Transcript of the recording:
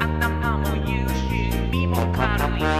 頭も優秀身も軽い